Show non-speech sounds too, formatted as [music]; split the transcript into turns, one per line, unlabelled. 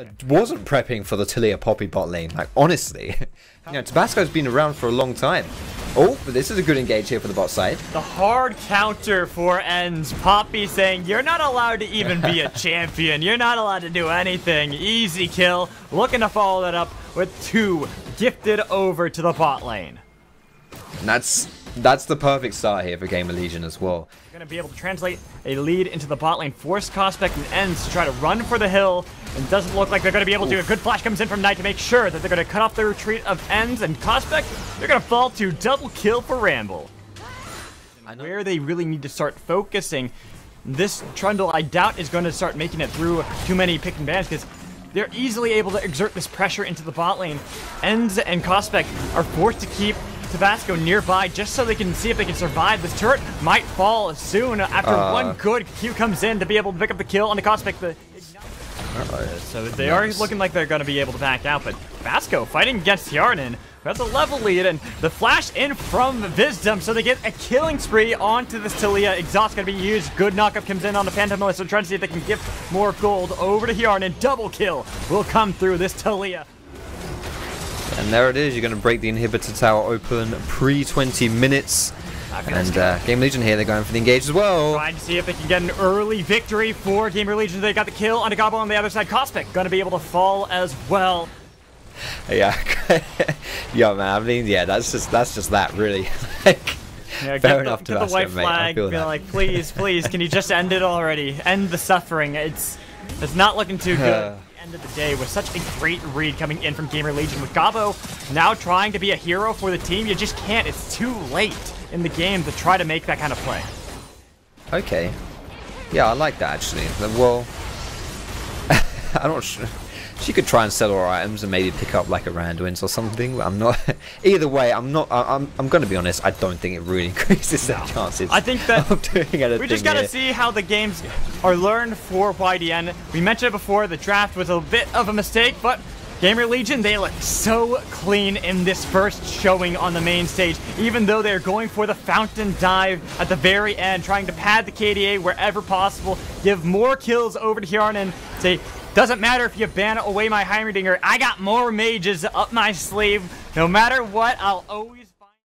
I wasn't prepping for the Taliyah Poppy bot lane. Like, honestly. [laughs] you know, Tabasco's been around for a long time. Oh, but this is a good engage here for the bot side.
The hard counter for ends. Poppy saying, you're not allowed to even be a [laughs] champion. You're not allowed to do anything. Easy kill. Looking to follow that up with two gifted over to the bot lane.
And that's that's the perfect start here for Gamer Legion as well.
Going to be able to translate a lead into the bot lane, force Cospect and Ends to try to run for the hill, and doesn't look like they're going to be able to. A good flash comes in from Knight to make sure that they're going to cut off the retreat of Ends, and Cospect, they're going to fall to double kill for Ramble. Where they really need to start focusing, this Trundle, I doubt, is going to start making it through too many pick and bans, because they're easily able to exert this pressure into the bot lane. Ends and Cospect are forced to keep Tabasco nearby just so they can see if they can survive. This turret might fall soon after uh, one good Q comes in to be able to pick up the kill on the Cospect. The so they nice. are looking like they're going to be able to back out, but Tabasco fighting against Hjarnan, who has a level lead, and the flash in from Wisdom, so they get a killing spree onto this Taliyah. Exhaust going to be used. Good knockup comes in on the Phantom Melissa, trying to see if they can give more gold over to Hjarnan. Double kill will come through this Taliyah.
And there it is, you're going to break the inhibitor tower open pre-20 minutes. And uh, Gamer Legion here, they're going for the engage as well.
Trying to see if they can get an early victory for Gamer Legion. They got the kill on Gobble on the other side. Cospect going to be able to fall as well.
Yeah, [laughs] yeah, man. I mean, yeah, that's just that's just that, really. [laughs] like, yeah, fair enough
the, to
the
white flag. Be that. like, please, please, can you just end it already? End the suffering. It's it's not looking too [laughs] good end of the day with such a great read coming in from Gamer Legion with Gabo now trying to be a hero for the team. You just can't. It's too late in the game to try to make that kind of play.
Okay. Yeah, I like that actually. Well, I'm not sure. She could try and sell her items and maybe pick up like a Randuin's or something. I'm not. [laughs] Either way, I'm not. I'm. I'm going to be honest. I don't think it really [laughs] increases their chances.
I think that [laughs] we just got to see how the games are learned for YDN. We mentioned it before. The draft was a bit of a mistake, but Gamer Legion, they look so clean in this first showing on the main stage, even though they're going for the fountain dive at the very end, trying to pad the KDA wherever possible, give more kills over to Hjarnan, say, doesn't matter if you ban away my Heimerdinger, I got more mages up my sleeve. No matter what, I'll always